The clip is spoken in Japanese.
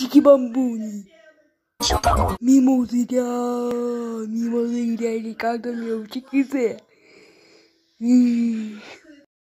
チキバンブーに。ミモスだミモり以外に鏡を打ち消せ。うー